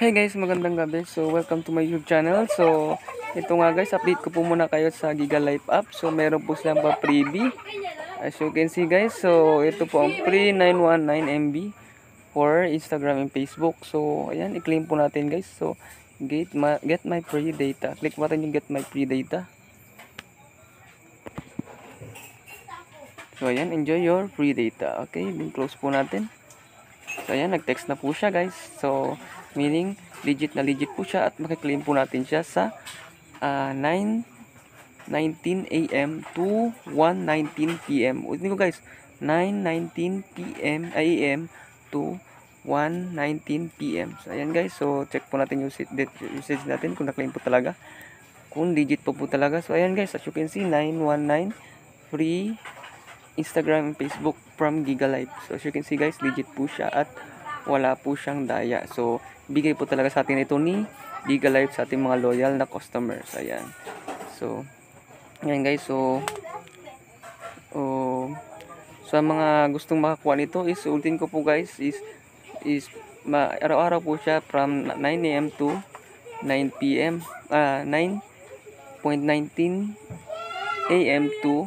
Hey guys, magandang gabi. So, welcome to my YouTube channel. So, ito nga guys, update ko po muna kayo sa Giga Life app. So, meron po silang pa freebie. As you can see guys, so ito po ang free 919 MB for Instagram and Facebook. So, ayan, i-claim po natin guys. So, get my, get my free data. Click natin yung get my free data. So, ayan, enjoy your free data. Okay, then close po natin. So, ayan, nag-text na po siya, guys. So, meaning, legit na legit po siya at makiklaim po natin siya sa ah, 9.19 a.m. to 1.19 p.m. Ulitin ko, guys. 9.19 p.m. a.m. to 1.19 p.m. So, ayan, guys. So, check po natin yung usage, natin kung na-claim po talaga. Kung legit po po talaga. So, ayan, guys. As you can see, 919 free Instagram and Facebook from Gigalife. So as you can see guys, legit po siya at wala po siyang daya. So bigay po talaga sa atin ito ni Gigalife sa ating mga loyal na customers. Ayan. So ayan guys, so oh, sa mga gustong makakuha nito is ulitin ko po guys is is araw-araw po siya from 9 AM to 9 PM ah 9.19 AM to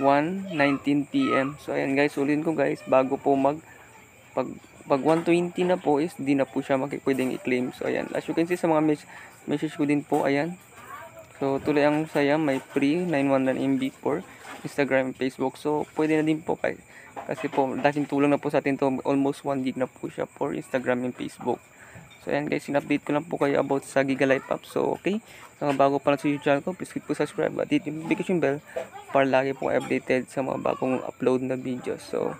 1.19 PM. So ayan guys, ulitin ko guys, bago po mag pag pag 120 na po is di na po siya makipwedeng i-claim. So ayan, as you can see sa mga mes message ko din po, ayan. So tuloy ang saya, may free 911 MB for Instagram and Facebook. So pwede na din po kay kasi po dating tulong na po sa atin to almost 1 gig na po siya for Instagram and Facebook. So ayan guys, in-update ko lang po kayo about sa Giga Life app. So okay, sa mga bago pa lang sa YouTube channel ko, please click po subscribe at hit yung notification bell para lagi po updated sa mga bagong upload na videos. So,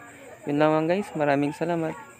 yun lamang guys. Maraming salamat.